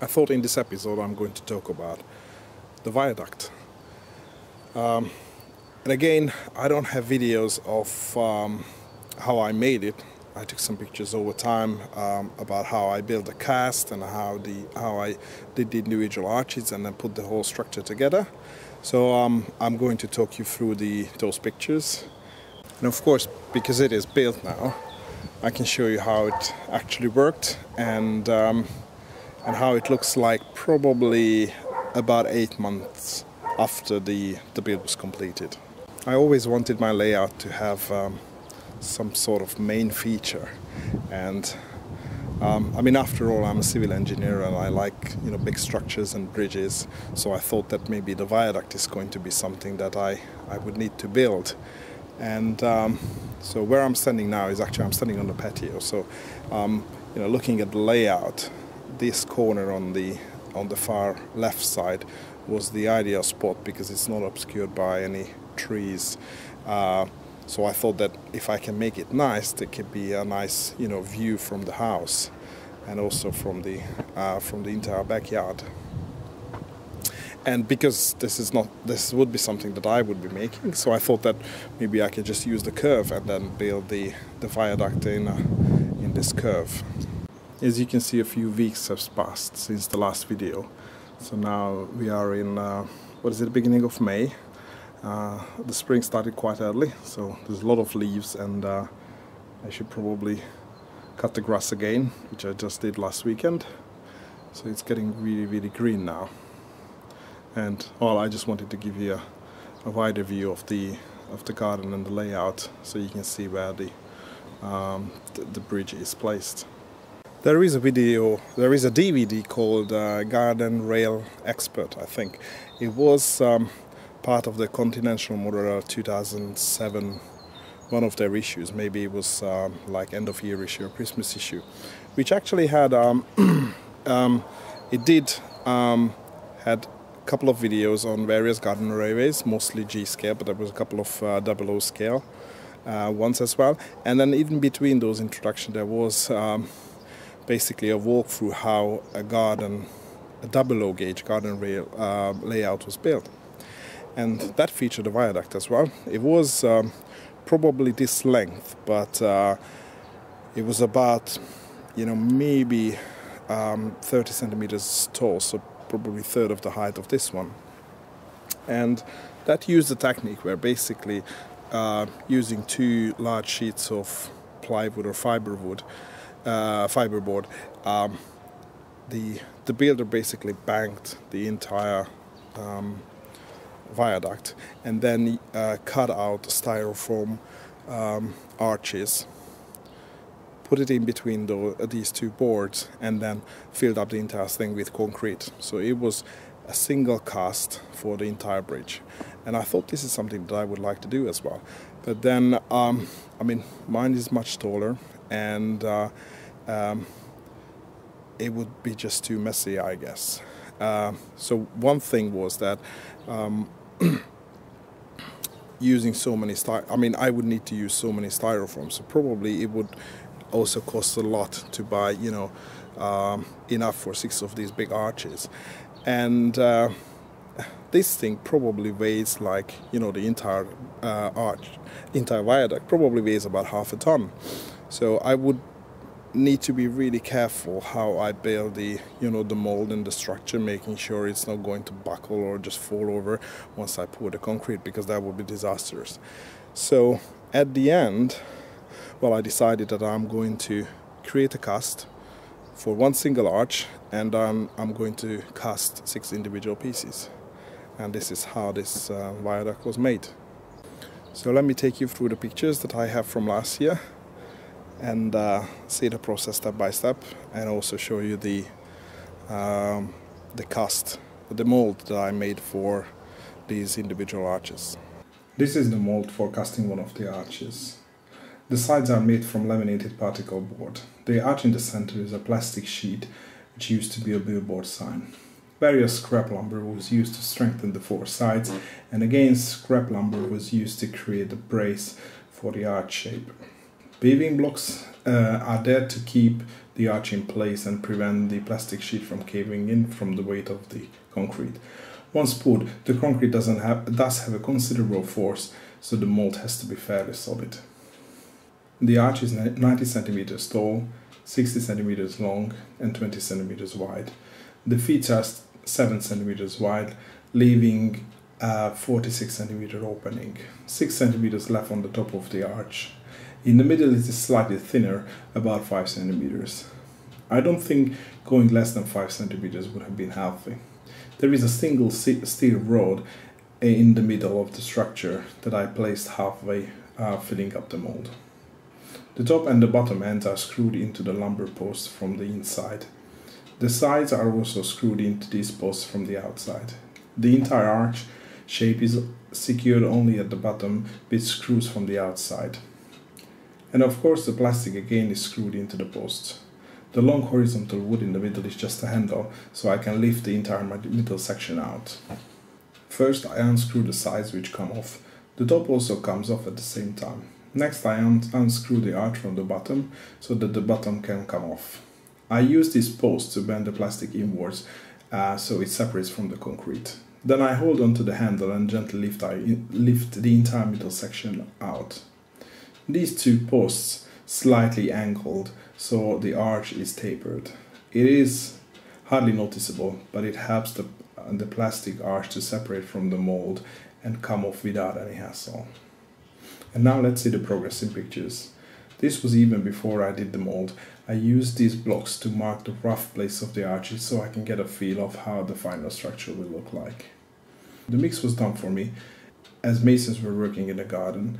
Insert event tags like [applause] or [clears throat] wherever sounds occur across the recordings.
I thought in this episode I'm going to talk about the viaduct. Um, and again, I don't have videos of um, how I made it. I took some pictures over time um, about how I built the cast and how the how I did the individual arches and then put the whole structure together. So um, I'm going to talk you through the those pictures. And of course, because it is built now, I can show you how it actually worked and um, and how it looks like probably about eight months after the, the build was completed. I always wanted my layout to have um, some sort of main feature. And um, I mean after all I'm a civil engineer and I like you know big structures and bridges. So I thought that maybe the viaduct is going to be something that I, I would need to build. And um, so where I'm standing now is actually I'm standing on the patio. So um, you know looking at the layout this corner on the on the far left side was the ideal spot because it's not obscured by any trees. Uh, so I thought that if I can make it nice, there could be a nice you know view from the house and also from the uh, from the entire backyard. And because this is not this would be something that I would be making, so I thought that maybe I could just use the curve and then build the the viaduct in uh, in this curve. As you can see, a few weeks have passed since the last video. So now we are in, uh, what is it, the beginning of May. Uh, the spring started quite early, so there's a lot of leaves and uh, I should probably cut the grass again, which I just did last weekend. So it's getting really, really green now. And well, I just wanted to give you a, a wider view of the of the garden and the layout, so you can see where the um, the, the bridge is placed. There is a video, there is a DVD called uh, Garden Rail Expert, I think. It was um, part of the Continental Modeller 2007, one of their issues. Maybe it was um, like end of year issue or Christmas issue, which actually had, um, [clears throat] um it did, um, had a couple of videos on various garden railways, mostly G scale, but there was a couple of uh, double O scale uh, ones as well. And then even between those introductions, there was um, basically a walk through how a garden, a double O gauge garden rail uh, layout was built. And that featured a viaduct as well. It was um, probably this length, but uh, it was about, you know, maybe um, 30 centimeters tall, so probably third of the height of this one. And that used a technique where basically uh, using two large sheets of plywood or fiber wood uh, fiberboard, um, the the builder basically banked the entire um, viaduct and then uh, cut out styrofoam um, arches, put it in between the, these two boards, and then filled up the entire thing with concrete. So it was a single cast for the entire bridge. And I thought this is something that I would like to do as well. But then, um, I mean, mine is much taller and uh, um, it would be just too messy, I guess. Uh, so one thing was that um, [clears throat] using so many sty I mean, I would need to use so many styrofoam, so probably it would also cost a lot to buy, you know, um, enough for six of these big arches. And uh, this thing probably weighs like, you know, the entire uh, arch, entire viaduct probably weighs about half a ton. So I would need to be really careful how I build the you know the mold and the structure making sure it's not going to buckle or just fall over once I pour the concrete because that would be disastrous. So at the end well I decided that I'm going to create a cast for one single arch and um, I'm going to cast six individual pieces. And this is how this uh, viaduct was made. So let me take you through the pictures that I have from last year and uh, see the process step by step and also show you the um, the cast, the mold that I made for these individual arches. This is the mold for casting one of the arches. The sides are made from laminated particle board. The arch in the center is a plastic sheet which used to be a billboard sign. Various scrap lumber was used to strengthen the four sides and again scrap lumber was used to create the brace for the arch shape. Paving blocks uh, are there to keep the arch in place and prevent the plastic sheet from caving in from the weight of the concrete. Once poured, the concrete doesn't have does have a considerable force, so the mold has to be fairly solid. The arch is 90 centimeters tall, 60 centimeters long, and 20 centimeters wide. The feet are 7 centimeters wide, leaving a 46 centimeter opening, 6 centimeters left on the top of the arch. In the middle it is slightly thinner, about 5 centimeters. I don't think going less than 5 centimeters would have been healthy. There is a single steel rod in the middle of the structure that I placed halfway uh, filling up the mold. The top and the bottom ends are screwed into the lumber posts from the inside. The sides are also screwed into these posts from the outside. The entire arch shape is secured only at the bottom with screws from the outside. And of course the plastic again is screwed into the post. The long horizontal wood in the middle is just a handle, so I can lift the entire middle section out. First I unscrew the sides which come off. The top also comes off at the same time. Next I un unscrew the arch from the bottom so that the bottom can come off. I use this post to bend the plastic inwards uh, so it separates from the concrete. Then I hold onto the handle and gently lift, I, lift the entire middle section out. These two posts slightly angled so the arch is tapered. It is hardly noticeable but it helps the, the plastic arch to separate from the mold and come off without any hassle. And now let's see the progress in pictures. This was even before I did the mold. I used these blocks to mark the rough place of the arches so I can get a feel of how the final structure will look like. The mix was done for me as masons were working in the garden,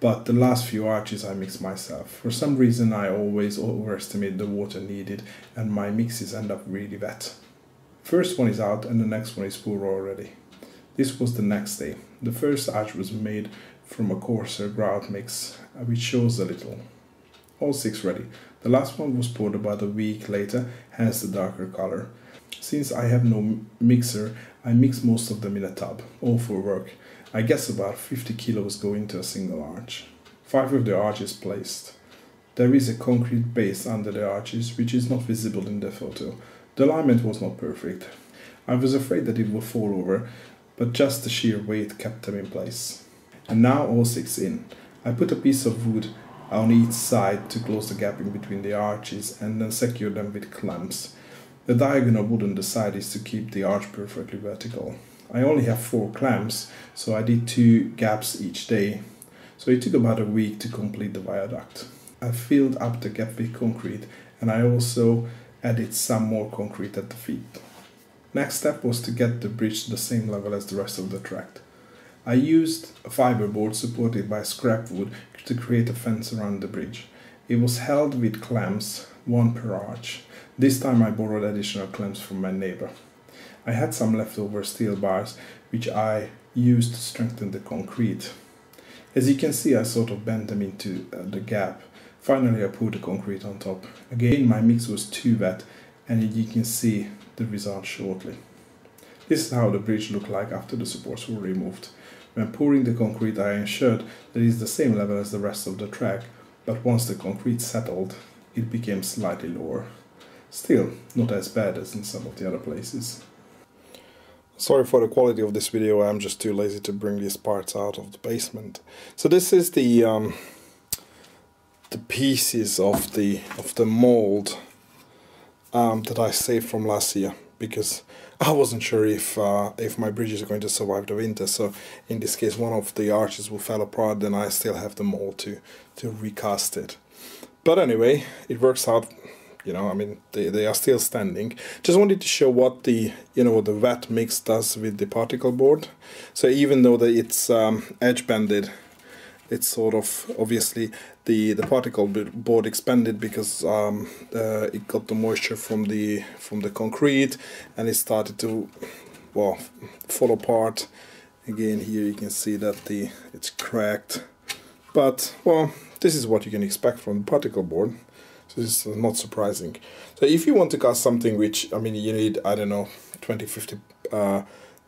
but the last few arches I mixed myself. For some reason I always overestimate the water needed and my mixes end up really wet. First one is out and the next one is poor already. This was the next day. The first arch was made from a coarser grout mix, uh, which shows a little. All six ready. The last one was poured about a week later, hence the darker color. Since I have no mixer, I mix most of them in a tub, all for work. I guess about 50 kilos go into a single arch. Five of the arches placed. There is a concrete base under the arches, which is not visible in the photo. The alignment was not perfect. I was afraid that it would fall over, but just the sheer weight kept them in place and now all six in. I put a piece of wood on each side to close the gap in between the arches and then secure them with clamps. The diagonal wood on the side is to keep the arch perfectly vertical. I only have four clamps, so I did two gaps each day. So it took about a week to complete the viaduct. I filled up the gap with concrete and I also added some more concrete at the feet. Next step was to get the bridge to the same level as the rest of the tract. I used a fiberboard supported by scrap wood to create a fence around the bridge. It was held with clamps, one per arch. This time I borrowed additional clamps from my neighbor. I had some leftover steel bars which I used to strengthen the concrete. As you can see I sort of bent them into uh, the gap. Finally I put the concrete on top. Again my mix was too wet and you can see the result shortly. This is how the bridge looked like after the supports were removed. When pouring the concrete I ensured that it is the same level as the rest of the track, but once the concrete settled, it became slightly lower. Still, not as bad as in some of the other places. Sorry for the quality of this video, I'm just too lazy to bring these parts out of the basement. So this is the um, the pieces of the of the mold um, that I saved from last year because I wasn't sure if uh, if my bridge is going to survive the winter. So in this case, one of the arches will fall apart. Then I still have the mold to to recast it. But anyway, it works out. You know, I mean, they, they are still standing. Just wanted to show what the you know what the wet mix does with the particle board. So even though that it's um, edge banded it's sort of obviously the the particle board expanded because um, uh, it got the moisture from the from the concrete and it started to well fall apart again here you can see that the it's cracked but well this is what you can expect from the particle board so this is not surprising so if you want to cast something which I mean you need I don't know 20 50 uh,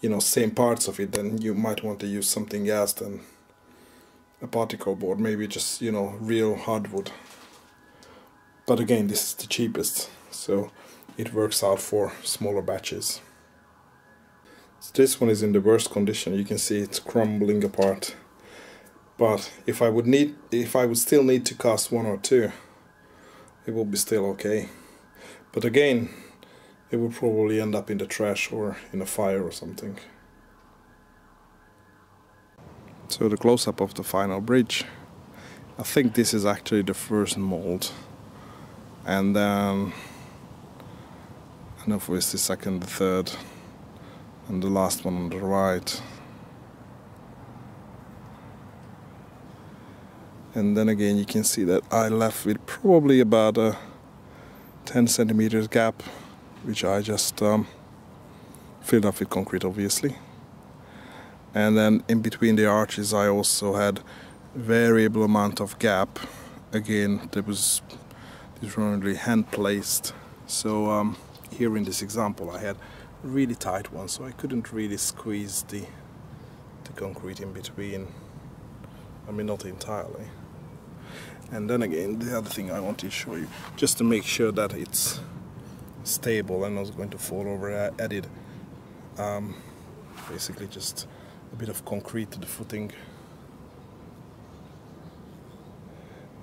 you know same parts of it then you might want to use something else than a particle board, maybe just you know real hardwood. But again, this is the cheapest, so it works out for smaller batches. So this one is in the worst condition. You can see it's crumbling apart. But if I would need, if I would still need to cast one or two, it will be still okay. But again, it will probably end up in the trash or in a fire or something. So the close-up of the final bridge. I think this is actually the first mold. And then, and obviously second, the third, and the last one on the right. And then again you can see that I left with probably about a 10 centimeters gap, which I just um, filled up with concrete obviously. And then in between the arches I also had variable amount of gap. Again there was these were only hand placed. So um, here in this example I had really tight one so I couldn't really squeeze the the concrete in between. I mean not entirely and then again the other thing I want to show you just to make sure that it's stable and not going to fall over I added um, basically just a bit of concrete to the footing.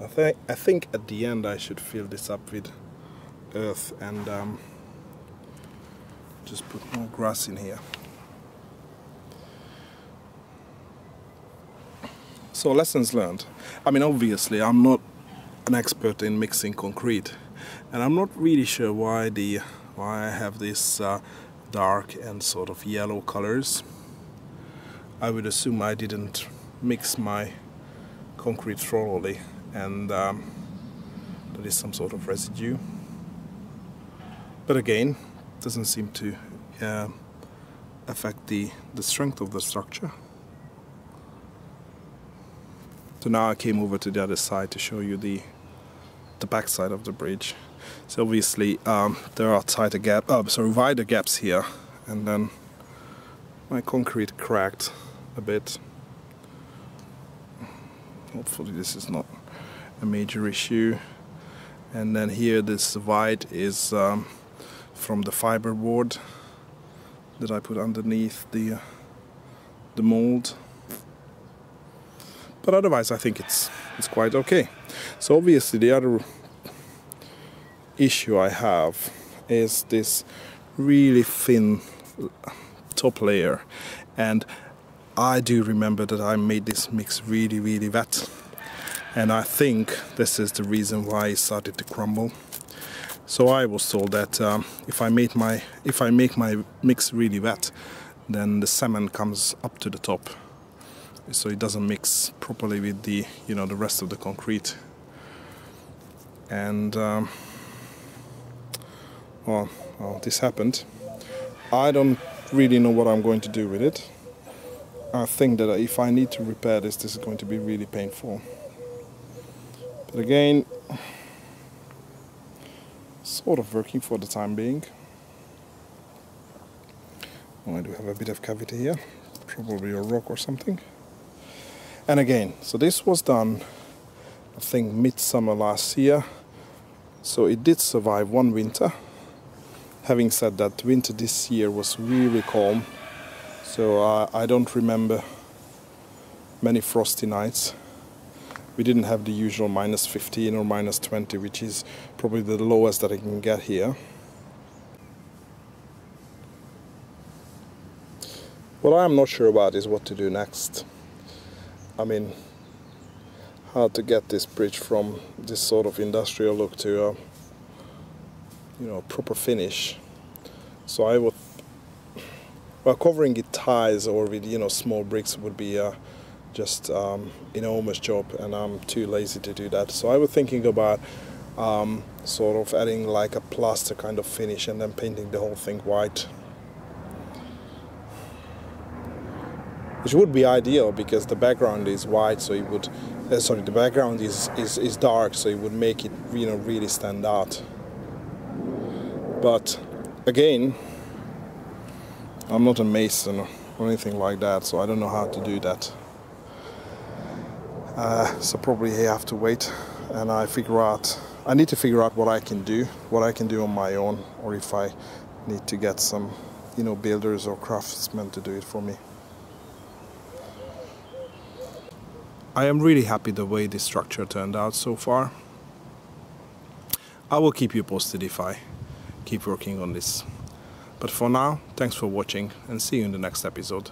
I think I think at the end I should fill this up with earth and um, just put more grass in here. So lessons learned. I mean obviously I'm not an expert in mixing concrete and I'm not really sure why the why I have this uh, dark and sort of yellow colors. I would assume I didn't mix my concrete thoroughly and um, that is some sort of residue. But again doesn't seem to uh, affect the the strength of the structure so now I came over to the other side to show you the the back side of the bridge so obviously um, there are tighter gaps, oh, sorry wider gaps here and then my concrete cracked a bit. Hopefully this is not a major issue. And then here this white is um, from the fiberboard that I put underneath the the mold. But otherwise I think it's it's quite okay. So obviously the other issue I have is this really thin top layer. And I do remember that I made this mix really really wet. And I think this is the reason why it started to crumble. So I was told that um, if I make my if I make my mix really wet then the cement comes up to the top so it doesn't mix properly with the you know the rest of the concrete and um, well, well this happened I don't really know what I'm going to do with it I think that if I need to repair this, this is going to be really painful. But again, sort of working for the time being. Oh, I do have a bit of cavity here, probably a rock or something. And again, so this was done, I think, midsummer last year. So it did survive one winter. Having said that, winter this year was really calm so I don't remember many frosty nights. We didn't have the usual minus 15 or minus 20, which is probably the lowest that I can get here. What I'm not sure about is what to do next. I mean, how to get this bridge from this sort of industrial look to a, you know, proper finish. So I would well, covering it ties or with you know small bricks would be uh, just um, enormous job, and I'm too lazy to do that. So I was thinking about um, sort of adding like a plaster kind of finish and then painting the whole thing white. Which would be ideal because the background is white, so it would. Uh, sorry, the background is, is is dark, so it would make it you know really stand out. But again, I'm not a mason or anything like that, so I don't know how to do that. Uh, so probably I have to wait and I figure out I need to figure out what I can do, what I can do on my own, or if I need to get some, you know, builders or craftsmen to do it for me. I am really happy the way this structure turned out so far. I will keep you posted if I keep working on this. But for now, thanks for watching and see you in the next episode.